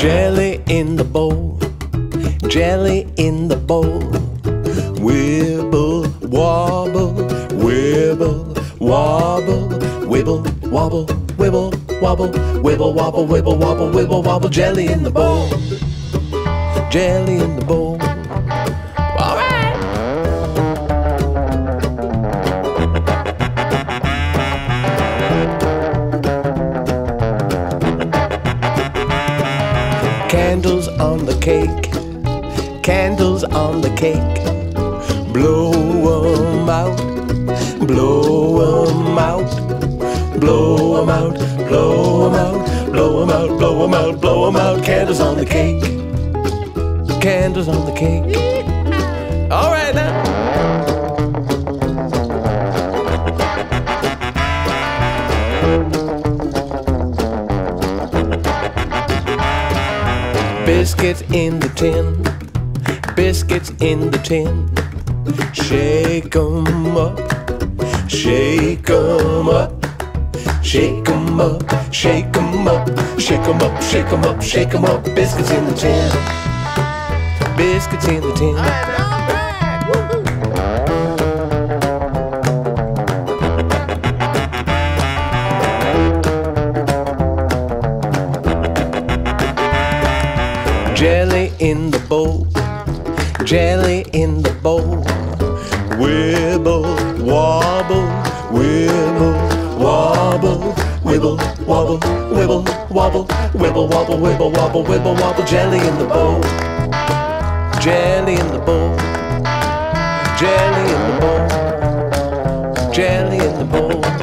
Jelly in the bowl, jelly in the bowl. Wibble, wobble, wibble, wobble, wibble, wobble, wibble, wobble, wibble, wobble, wibble, wobble, wibble, wobble, jelly in the bowl, jelly in the bowl. Candles on the cake, candles on the cake. Blow 'em out, blow 'em out, blow 'em out, blow 'em out, blow 'em out, blow 'em out, blow 'em out. Candles on the cake, candles on the cake. All right now. Biscuits in the tin, biscuits in the tin. Shake 'em up, shake 'em up, shake 'em up, shake 'em up, shake 'em up, shake 'em up, shake 'em up. Biscuits in the tin, biscuits in the tin. Jelly in the bowl, jelly in the bowl. Wibble, wobble, wibble, wobble, wibble, wobble, wibble, wobble, wibble, wobble, wibble, wobble, wibble, wobble, jelly in the bowl, jelly in the bowl, jelly in the bowl, jelly in the bowl.